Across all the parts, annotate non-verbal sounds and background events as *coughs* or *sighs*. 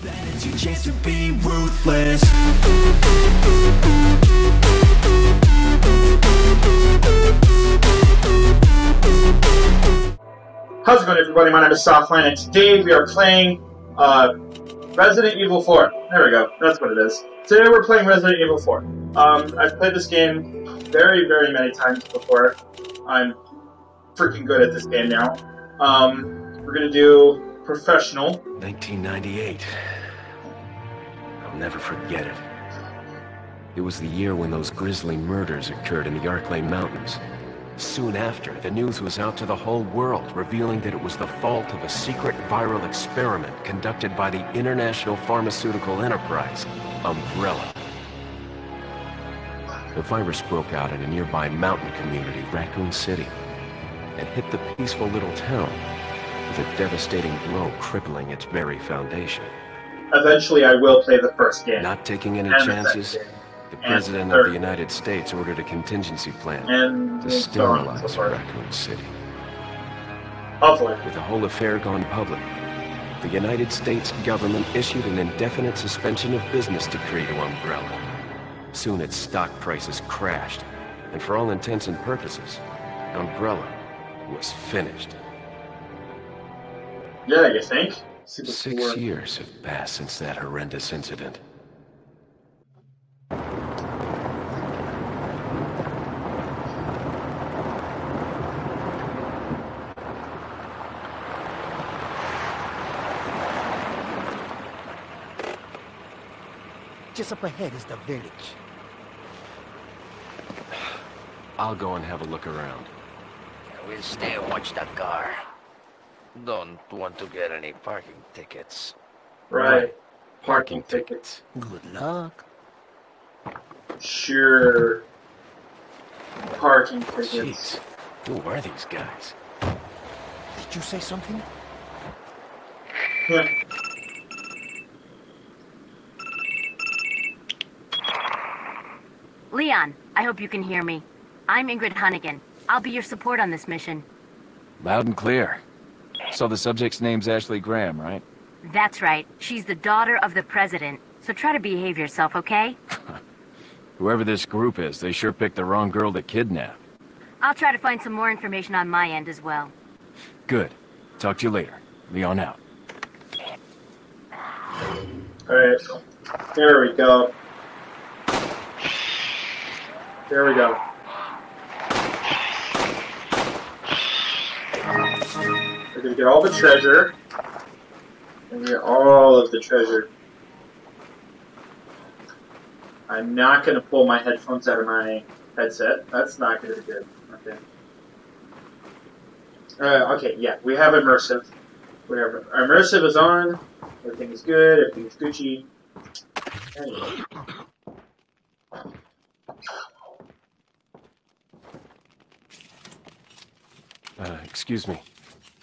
It's your chance to be ruthless. How's it going, everybody? My name is Softline, and today we are playing uh, Resident Evil 4. There we go. That's what it is. Today we're playing Resident Evil 4. Um, I've played this game very, very many times before. I'm freaking good at this game now. Um, we're gonna do professional. 1998. I'll never forget it. It was the year when those grisly murders occurred in the Arklay Mountains. Soon after, the news was out to the whole world, revealing that it was the fault of a secret viral experiment conducted by the international pharmaceutical enterprise, Umbrella. The virus broke out in a nearby mountain community, Raccoon City, and hit the peaceful little town with a devastating blow crippling its very foundation. Eventually, I will play the first game. Not taking any And the chances, the President of the United States ordered a contingency plan And to so on and sterilize so. Raccoon City. Hopefully. With the whole affair gone public, the United States government issued an indefinite suspension of business decree to Umbrella. Soon its stock prices crashed, and for all intents and purposes, Umbrella was finished. Yeah, you think? Super Six cool. years have passed since that horrendous incident. Just up ahead is the village. I'll go and have a look around. We'll stay and watch the car. Don't want to get any parking tickets. Right. Parking tickets. Good luck. Sure. Parking tickets. Jeez, who are these guys? Did you say something? Yeah. Leon, I hope you can hear me. I'm Ingrid Hunnigan. I'll be your support on this mission. Loud and clear. So the subject's name's Ashley Graham, right? That's right. She's the daughter of the president. So try to behave yourself, okay? *laughs* Whoever this group is, they sure picked the wrong girl to kidnap. I'll try to find some more information on my end as well. Good. Talk to you later. Leon out. Alright. There we go. There we go. We're gonna get all the treasure. And get all of the treasure. I'm not gonna pull my headphones out of my headset. That's not gonna be good. Okay. Uh, okay, yeah, we have immersive. We have immersive is on. Everything is good. Everything is Gucci. Anyway. Uh, excuse me.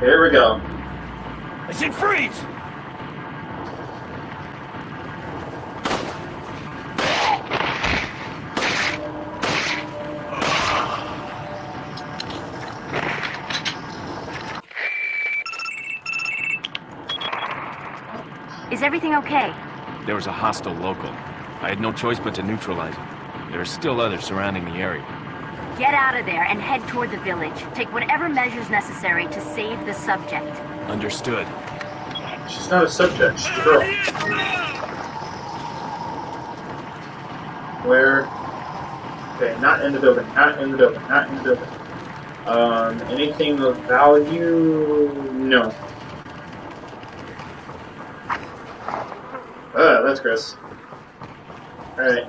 here we go. I said freeze! Is everything okay? There was a hostile local. I had no choice but to neutralize him. There are still others surrounding the area. Get out of there and head toward the village. Take whatever measures necessary to save the subject. Understood. She's not a subject, she's a girl. Where? Okay, not in the building, not in the building, not in the building. Um, anything of value? No. Ah, that's Chris. Alright.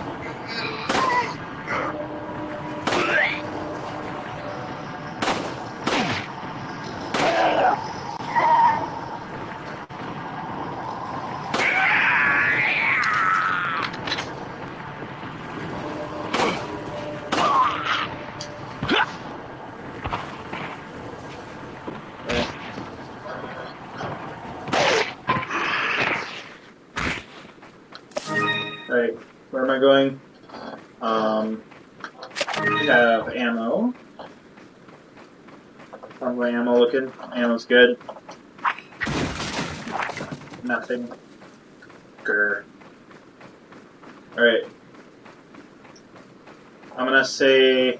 going? Um, we have ammo. How's my ammo looking? Ammo's good. Nothing. Grr. Alright. I'm gonna say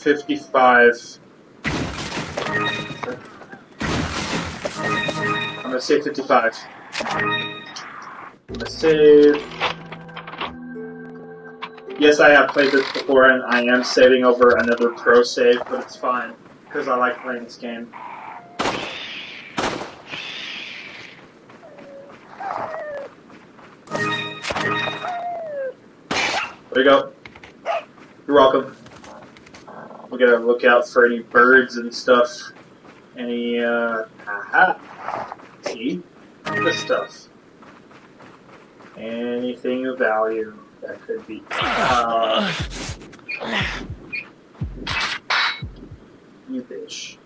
55. I'm gonna say 55. Save. Yes, I have played this before, and I am saving over another pro save, but it's fine because I like playing this game. There you go. You're welcome. We gotta look out for any birds and stuff. Any, uh, aha. See? This stuff. Anything of value that could be. Uh, you bitch.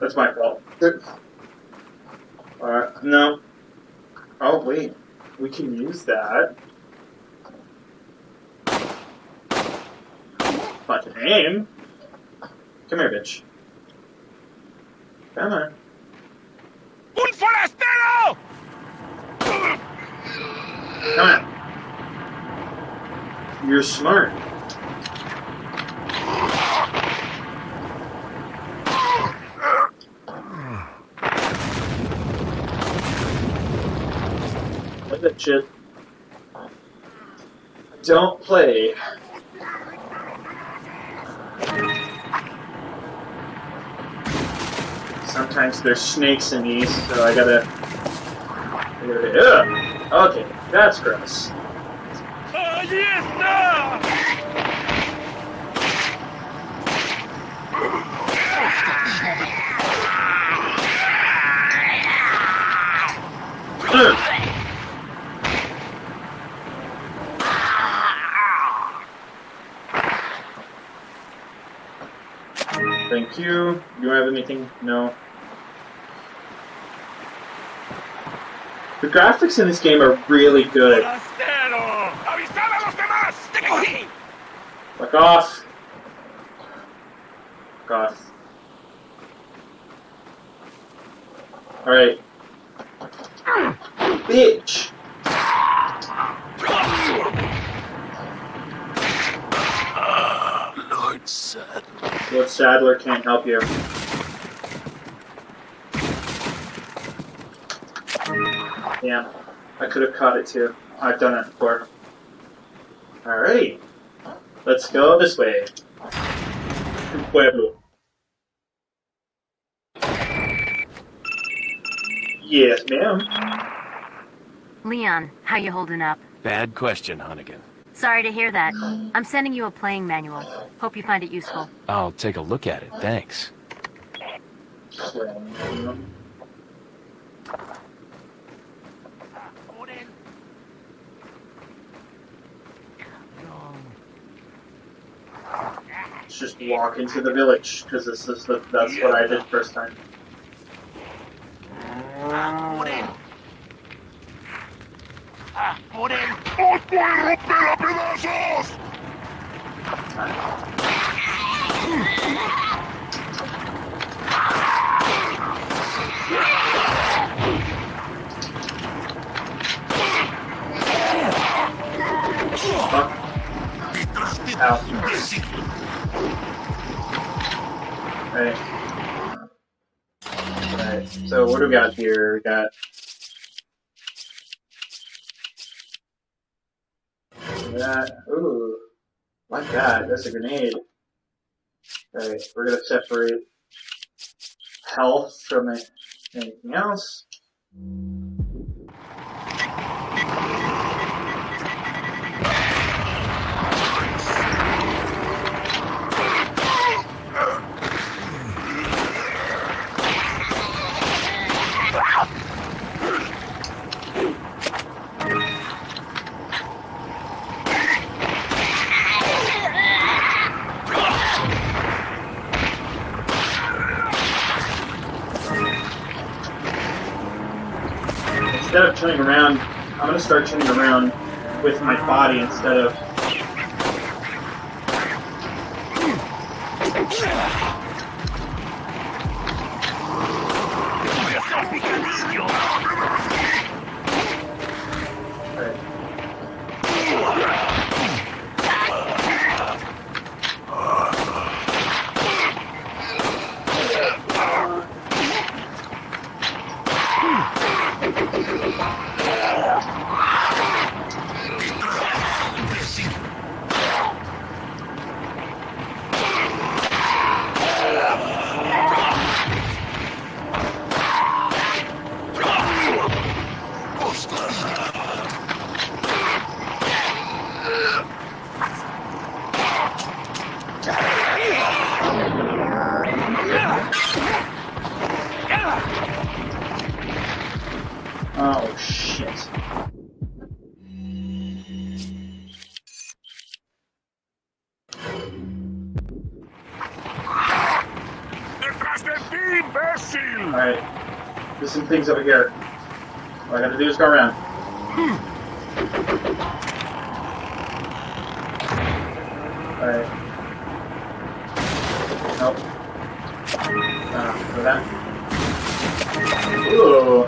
That's my fault. Alright, no. Oh, wait. We can use that. Fucking aim. Come here, bitch. Come on. ¡Un forastero! Come on. You're smart. Look at shit. Don't play. Sometimes there's snakes in these, so I gotta. I gotta. Okay, that's gross. ¡Allí está! Ugh. Thank you. You don't have anything? No. The graphics in this game are really good. ¡Forastero! ¡Avisad a los demás! Fuck off. Fuck off. Alright. Bitch! Lord Sadler. Lord Sadler can't help you. Yeah, I could have caught it too. I've done it before. Alright. Let's go this way. Pueblo. Yes, ma'am. Leon, how you holding up? Bad question, Hunnigan. Sorry to hear that. I'm sending you a playing manual. Hope you find it useful. I'll take a look at it, thanks. Let's just walk into the village, because this is the, that's what I did first time. ¡Os voy a romper a pedazos! Fuck. Ow. Right. Right. So what do we got here? We got that. Ooh. Like that. That's a grenade. Alright, we're gonna separate health from anything else. Instead of turning around, I'm gonna start turning around with my body instead of Alright. There's some things over here. All I gotta do is go around. Alright. Nope. Uh, for that. Ooh.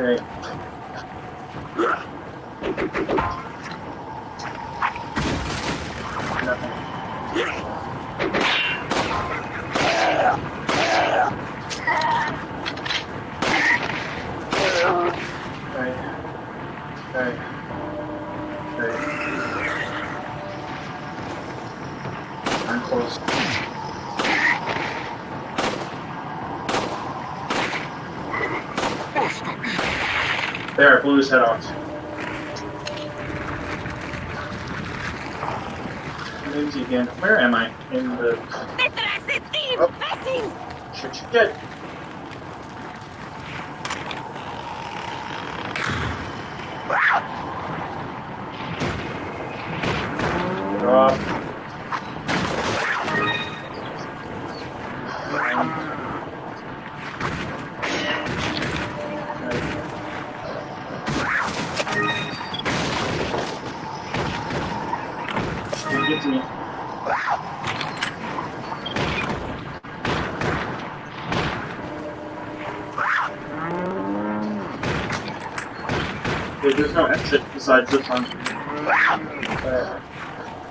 Okay. Nothing. Right. Right. Right. I'm close. There, I blew his head off. Lindsay again. Where am I? In the. Oh. Should you get? Drop. Besides this. Uh,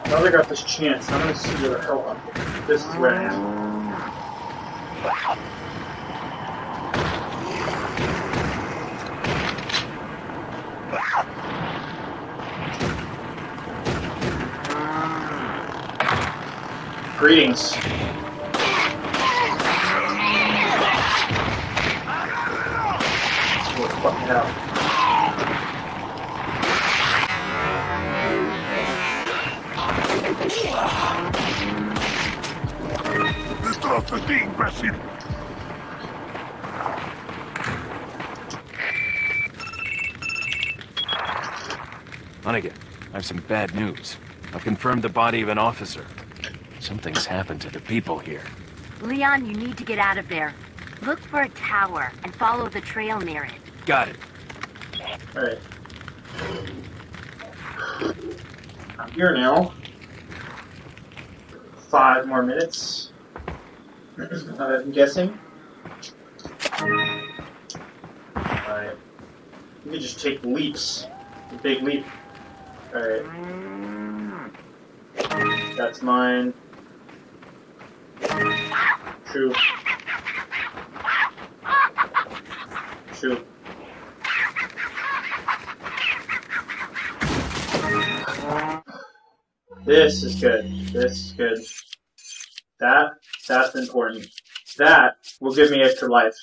now I got this chance, I'm gonna see where the hell I'm. This is where I am. Greetings. Oh, fucking hell. Bad news. I've confirmed the body of an officer. Something's happened to the people here. Leon, you need to get out of there. Look for a tower and follow the trail near it. Got it. Alright. I'm here now. Five more minutes. *clears throat* I'm guessing. Alright. You can just take leaps. A big leap. Alright. That's mine. True. True. This is good. This is good. That, that's important. That will give me extra life.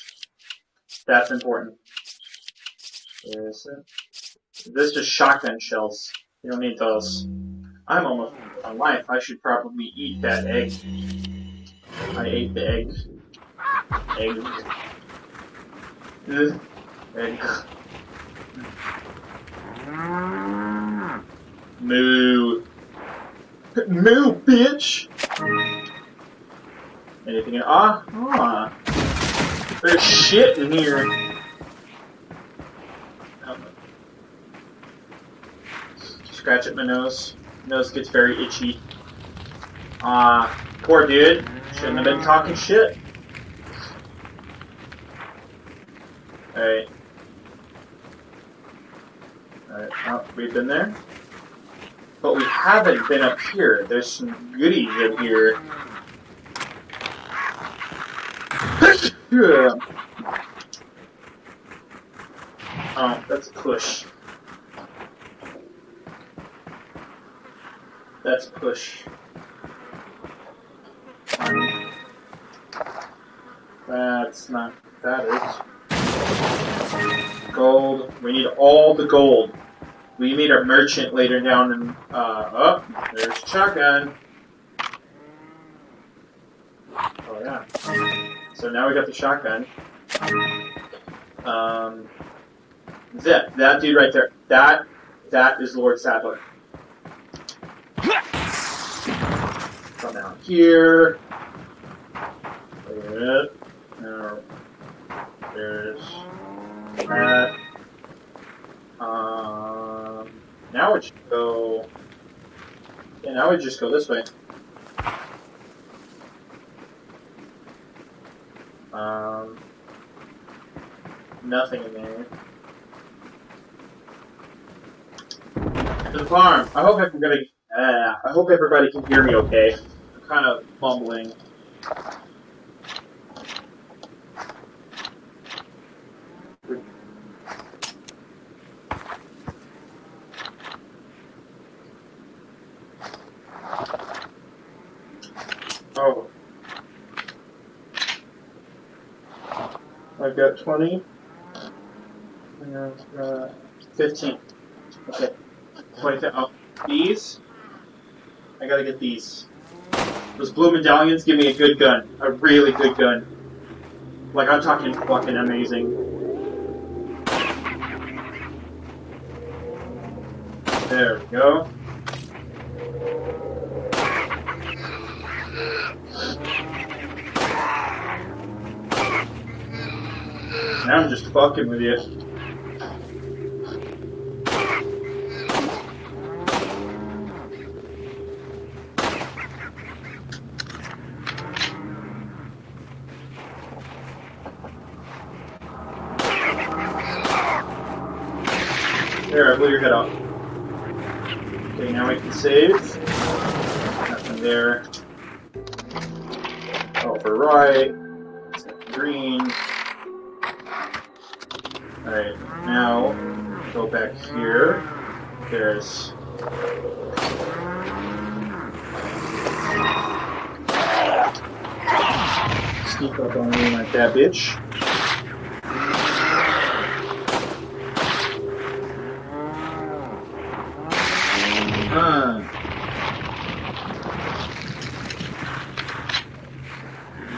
That's important. This is shotgun shells. You don't need those. I'm almost on life. I should probably eat that egg. I ate the egg. Egg. Ugh. Egg. Moo. Moo, bitch! Anything in- ah, ah. There's shit in here. Um, Scratch at my nose. Nose gets very itchy. Ah, poor dude. Shouldn't have been talking shit. Alright. Alright, oh, we've been there. But we haven't been up here. There's some goodies in here. *coughs* Yeah. Oh, that's a push. That's push. That's not. That is. Gold. We need all the gold. We meet a merchant later down in. Uh, oh, there's shotgun. Oh, yeah. So now we got the shotgun. Um, that that dude right there. That that is Lord Sadler. Come down here. Look it. Now, there's that. Um, now we just go. Yeah, now we just go this way. Um, nothing in there. To the farm. I hope everybody. Uh, I hope everybody can hear me okay. Kind of mumbling. Oh. I've got 20. And, uh, 15. Okay. 20. Oh, these? I gotta get these. Those blue medallions give me a good gun. A really good gun. Like, I'm talking fucking amazing. There we go. Now I'm just fucking with you. There, I blew your head off. Okay, now we can save.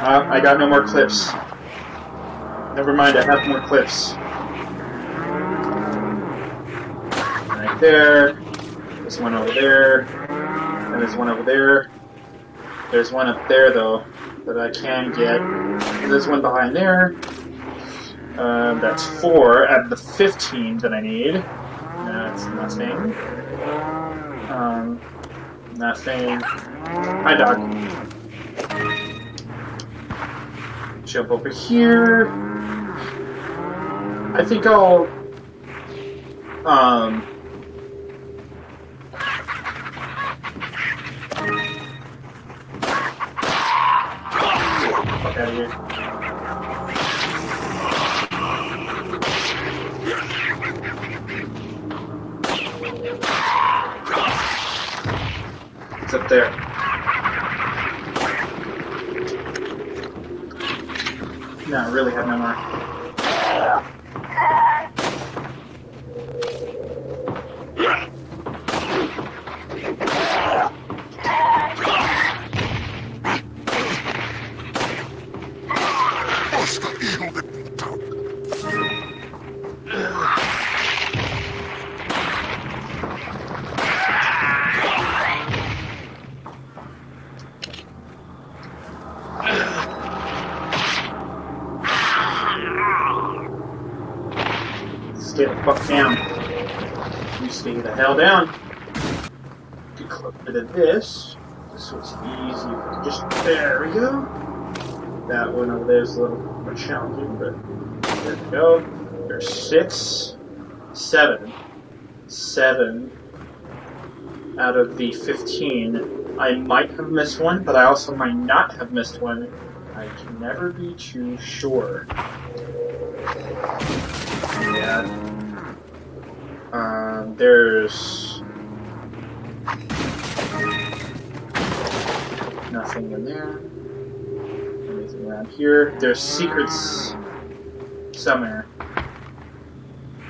Uh, I got no more clips. Never mind, I have more clips. Right there. There's one over there. And there's one over there. There's one up there, though, that I can get. And there's one behind there. Um, that's four out of the 15 that I need. That's nothing. Um, Nothing. Hi, dog. Jump over here. I think I'll. Um. Fuck out of here. It's up there. Stay the fuck down. You stay the hell down. Get closer to this. This was easy. Just there we go. That one over there is a little more challenging, but there we go. There's six, seven, seven out of the 15. I might have missed one, but I also might not have missed one. I can never be too sure. Yeah. Um, there's nothing in there. Anything around here? There's secrets somewhere.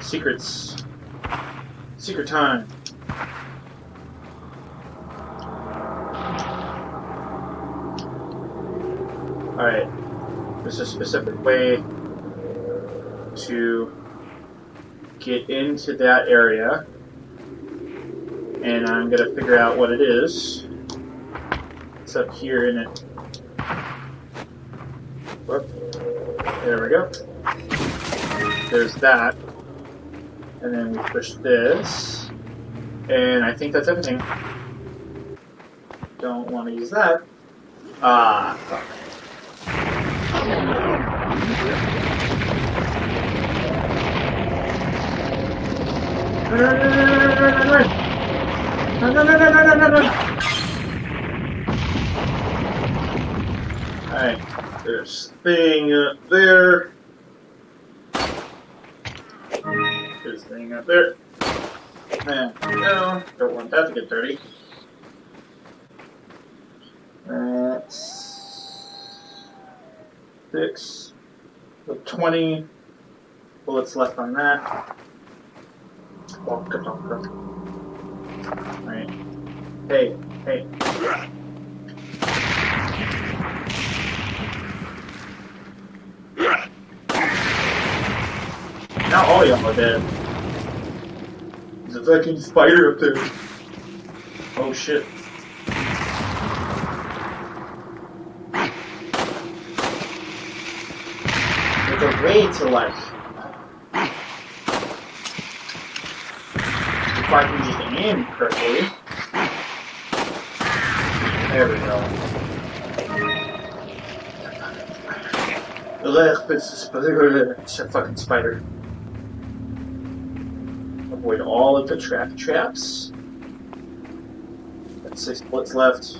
Secrets. Secret time. Alright. There's a specific way to get into that area. And I'm going to figure out what it is. It's up here in it. Whoop. There we go. There's that. And then we push this. And I think that's everything. Don't want to use that. Ah, fuck. No, no, no, no, no, no, no, no. No, no, no, no, no, no, no, no. Alright, there's thing up there. There's thing up there. We go. Don't want that to get dirty. That's six. With 20 bullets left on that. Bonka donka. Alright. Hey, hey. Now all y'all are dead. There's a fucking spider up there. Oh shit. There's a way to like if I can just aim correctly. There we go. Ugh. It's a fucking spider. Avoid all of the trap traps. Got six bullets left.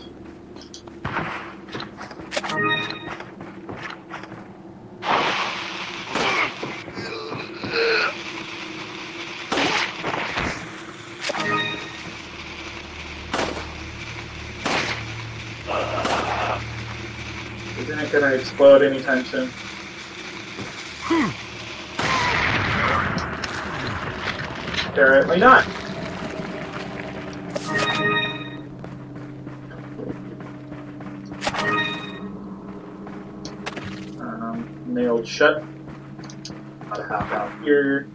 Explode anytime soon? Apparently not. Um, nailed shut. About a half out here.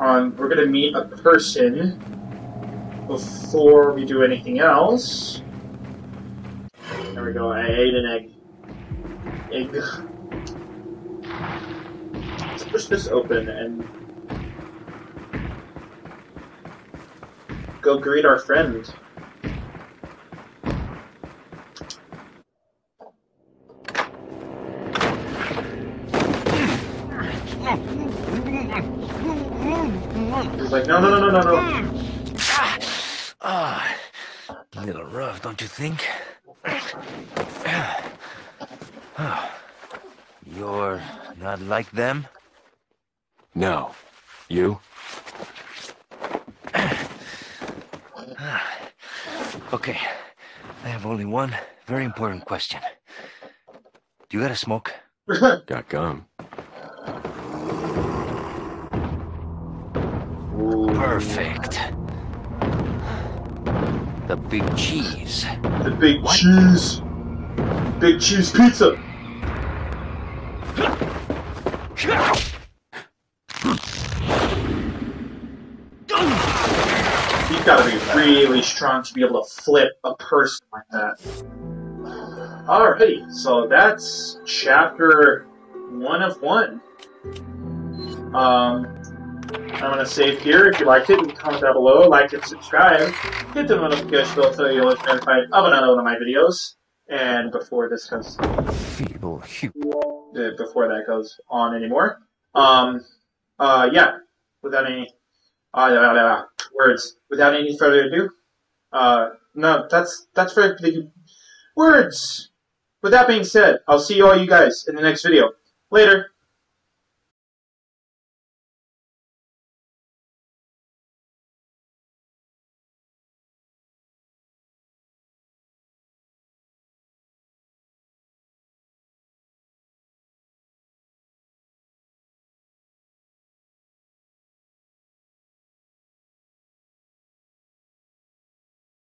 Um, we're gonna meet a person before we do anything else. There we go. I ate an egg. Let's push this open and go greet our friend. He's like, no, no, no, no, no, no. Ah, a little rough, don't you think? *sighs* You're not like them? No. You? *sighs* Okay, I have only one very important question. Do you got a smoke? *laughs* Got gum. Perfect. The big cheese. The big cheese. Big cheese pizza. Really strong to be able to flip a person like that. Alrighty, so that's chapter one of one. Um, I'm gonna save here. If you liked it, leave a comment down below, like and subscribe. Hit the notification bell so you'll get notified of another one of my videos. And before this goes, Feeble uh, before that goes on anymore, um, uh, yeah, without any uh, yeah, yeah, yeah, words, without any further ado, uh, no, that's that's very the words. With that being said, I'll see all you guys in the next video. Later.